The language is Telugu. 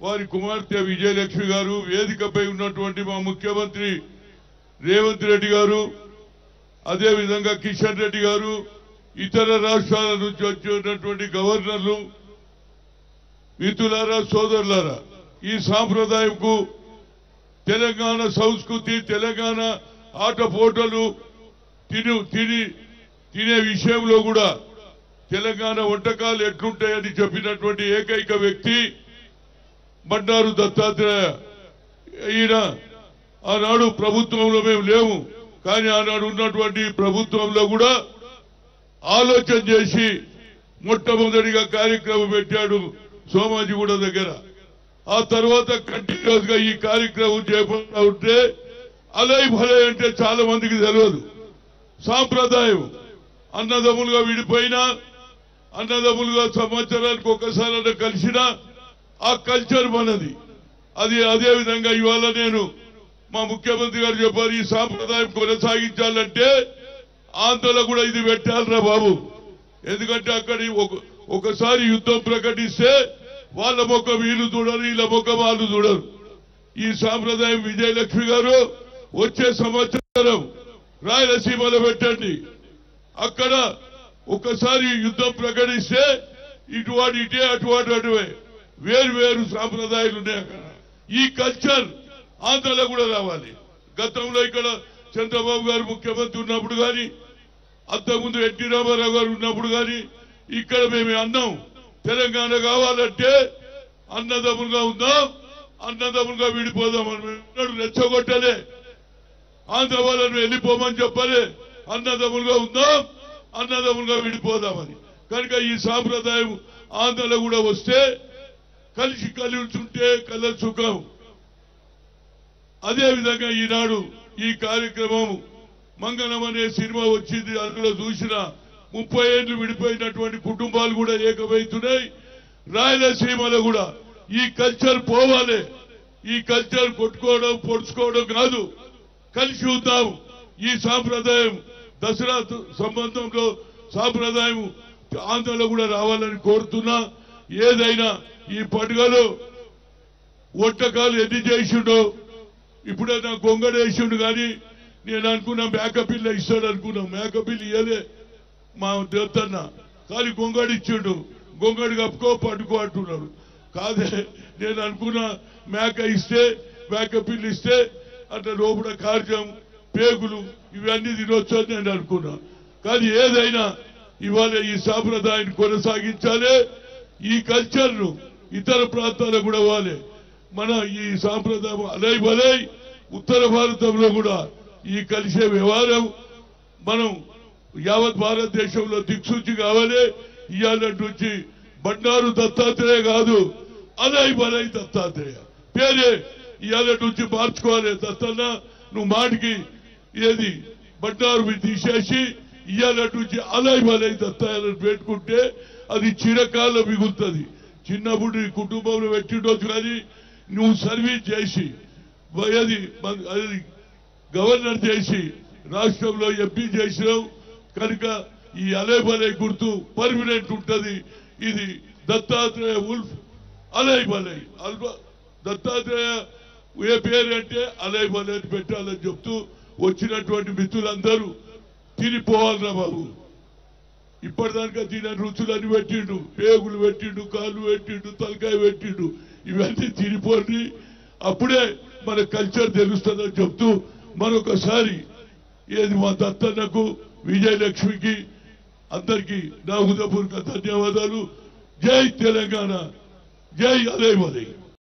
వారి కుమార్తె విజయలక్ష్మి గారు వేదికపై ఉన్నటువంటి మా ముఖ్యమంత్రి రేవంత్ రెడ్డి గారు అదేవిధంగా కిషన్ రెడ్డి గారు ఇతర రాష్ట్రాల నుంచి వచ్చినటువంటి గవర్నర్లు మిత్రులారా సోదరులారా ఈ సాంప్రదాయంకు తెలంగాణ సంస్కృతి తెలంగాణ ఆటపోటలు తిని తిని తినే విషయంలో కూడా తెలంగాణ వంటకాలు ఎట్లుంటాయని చెప్పినటువంటి ఏకైక వ్యక్తి బండారు దత్తాత్రేయ ఈయన ఆనాడు ప్రభుత్వంలో మేము లేము. కానీ ఆనాడు ఉన్నటువంటి ప్రభుత్వంలో కూడా ఆలోచన చేసి మొట్టమొదటిగా కార్యక్రమం పెట్టాడు సోమాజిగూడ దగ్గర. ఆ తర్వాత కంటిన్యూస్గా ఈ కార్యక్రమం చేపడతా ఉంటే అలై భలై అంటే చాలా మందికి తెలియదు. సాంప్రదాయం. అన్నదమ్ములుగా విడిపోయినా అన్నదమ్ములుగా సంవత్సరానికి ఒకసారి కలిసినా ఆ కల్చర్ మనది. అది అదే విధంగా ఇవాళ నేను మా ముఖ్యమంత్రి గారు చెప్పారు ఈ సాంప్రదాయం కొనసాగించాలంటే ఆంధ్రలో కూడా ఇది పెట్టాలరా బాబు. ఎందుకంటే అక్కడ ఒక- ఒకసారి యుద్ధం ప్రకటిస్తే వాళ్ళ ముఖం వీళ్ళు చూడరు వీళ్ళ ముఖం వాళ్ళు చూడరు. ఈ సాంప్రదాయం విజయలక్ష్మి గారు వచ్చే సంవత్సరం రాయలసీమలో పెట్టండి. అక్కడ ఒకసారి యుద్ధం ప్రకటిస్తే ఇటువాడు ఇటే అటువాడు అటువే. వేరు వేరు సాంప్రదాయాలు ఉన్నాయి అక్కడ. ఈ కల్చర్ ఆంధ్రలో కూడా రావాలి. గతంలో ఇక్కడ చంద్రబాబు గారు ముఖ్యమంత్రి ఉన్నప్పుడు కానీ అంతకుముందు ఎన్టీ రామారావు గారు ఉన్నప్పుడు కానీ ఇక్కడ మేము అన్నాం తెలంగాణ కావాలంటే అన్నదమ్ములుగా ఉందాం అన్నదమ్ములుగా విడిపోదామని మేము రెచ్చగొట్టలే. ఆంధ్ర వాళ్ళను వెళ్ళిపోమని చెప్పలే అన్నదమ్ములుగా ఉందాం అన్నదమ్ములుగా విడిపోదామని. కనుక ఈ సాంప్రదాయం ఆంధ్రలో కూడా వస్తే కలిసి కలుచుంటే కళ్ళ కల సుఖం. అదేవిధంగా ఈనాడు ఈ కార్యక్రమం మంగళం అనే సినిమా వచ్చింది. అందులో చూసిన ముప్పై ఏళ్ళు విడిపోయినటువంటి కుటుంబాలు కూడా ఏకమవుతున్నాయి. రాయలసీమలో కూడా ఈ కల్చర్ పోవాలి. ఈ కల్చర్ కొట్టుకోవడం పొడుచుకోవడం కాదు. కలిసి ఉందాం. ఈ సాంప్రదాయం దసరా సంబంధంలో సాంప్రదాయం ఆంధ్రలో కూడా రావాలని కోరుతున్నా. ఏదైనా ఈ పండుగలో ఒట్టకాలు ఎన్ని చేసిండో ఇప్పుడే నా గొంగడేసిండు కానీ నేను అనుకున్నా మేకపిల్ల ఇస్తాడు అనుకున్నా. మేకపిల్ల ఇయ్యలే మా దేవతన్న. కానీ గొంగడి ఇచ్చిండు. గొంగడి కప్పుకో పట్టుకో అంటున్నాడు. కాదే నేను అనుకున్నా మేక ఇస్తే మేక పిల్ల ఇస్తే అంటే లోపల కార్యం పేగులు ఇవన్నీ తినొచ్చు అని నేను అనుకున్నా. కానీ ఏదైనా ఇవాళ ఈ సాంప్రదాయాన్ని కొనసాగించాలి. ఈ కల్చర్ను ఇతర ప్రాంతాలకు కూడా వాలి మన ఈ సాంప్రదాయం అలై బలై ఉత్తర భారతంలో కూడా ఈ కలిసే వ్యవహారం. మనం యావత్ భారతదేశంలో దిక్సూచి కావాలి. ఇవాళ నుంచి బండారు దత్తాత్రేయ కాదు అలై బలై దత్తాత్రేయ. పేరే ఇవాళ నుంచి మార్చుకోవాలి దత్తన్న. నువ్వు మాటికి ఏది? బండారు తీసేసి ఇవాళ నుంచి అలై బలై దత్తాయాలని పెట్టుకుంటే అది చిరకాలం మిగులుతుంది. చిన్నప్పుడు నీ కుటుంబంలో పెట్టిండొచ్చు కానీ నువ్వు సర్వీస్ చేసి అది అది గవర్నర్ చేసి రాష్ట్రంలో ఎంపీ చేసినావు కనుక ఈ అలైబలై గుర్తు పర్మినెంట్ ఉంటుంది. ఇది దత్తాత్రేయ ఉల్ఫ్ అలైబలై అల్బ దత్తాత్రేయ ఏ పేరు అంటే అలైబలై అని పెట్టాలని చెప్తూ వచ్చినటువంటి మిత్రులందరూ తినిపోవాలరా బాబు. ఇప్పటిదాకా తిన రుచులని పెట్టిండు. పేగులు పెట్టిండు కాళ్ళు పెట్టిండు తలకాయ పెట్టిండు. ఇవన్నీ తినిపోండి అప్పుడే మన కల్చర్ తెలుస్తుందని చెప్తూ మరొకసారి ఏది మా దత్తన్నకు విజయలక్ష్మికి అందరికీ నా హృదయపూర్వక ధన్యవాదాలు. జై తెలంగాణ. జై అలై